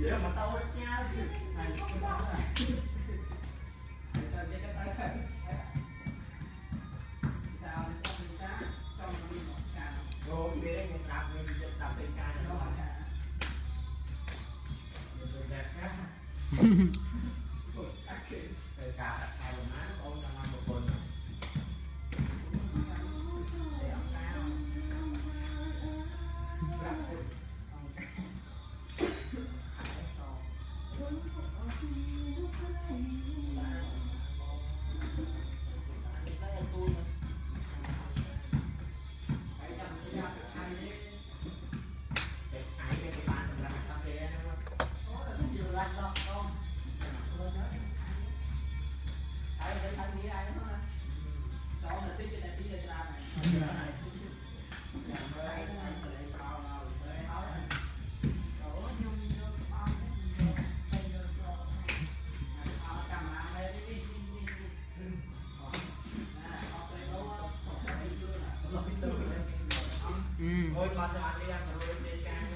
Vậy mà tao hết nhau chứ. Này, cái đó này. Rồi, biết đấy, đạp lên, đạp lên ca cho nó. Rồi đẹp quá. Rồi ừ. Thôi mà cho bạn đi ăn rồi trên ca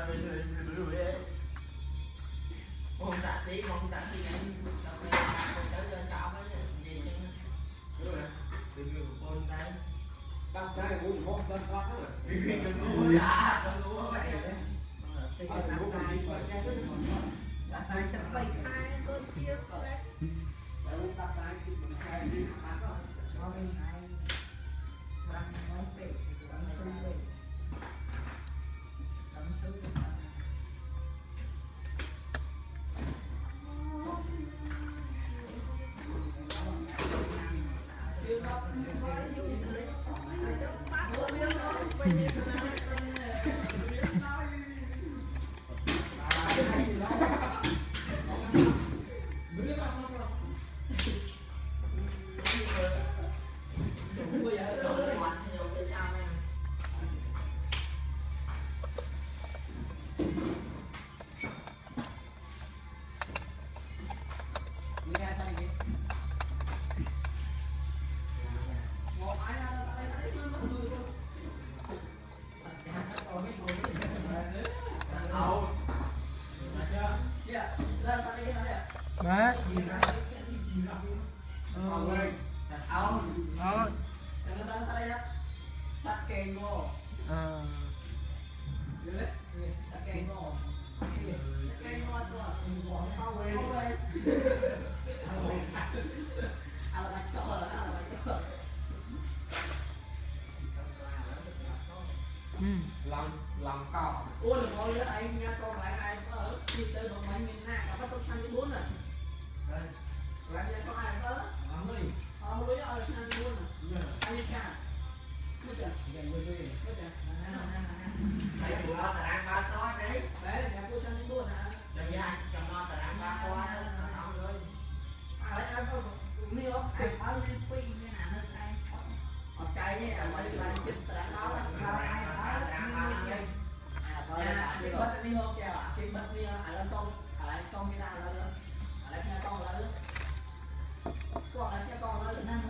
ơn mình người người người đấy. Không tạ tí, không tạ tí anh cà phê không tới lên cao mấy gì chứ. Đúng rồi. Đừng con tay. Đang sáng ngủ thì móc tân phát rồi. Đừng đã, 嗯。Đấy Ông đó ờ ừ lòng lòng cỏ. Ủa là có đó anh nghe con lại ai ở, đi tới đồng mấy miền Nam có bắt top sang cái bốn rồi đi cả. Mất cái? Cho nó đang ba À lại anh là cái đi. À bắt đi không kìa ạ. Thì bắt đi à lên tôm, À lại nào lên lên. À lại con lên. Con lại cho con lên. Con lên.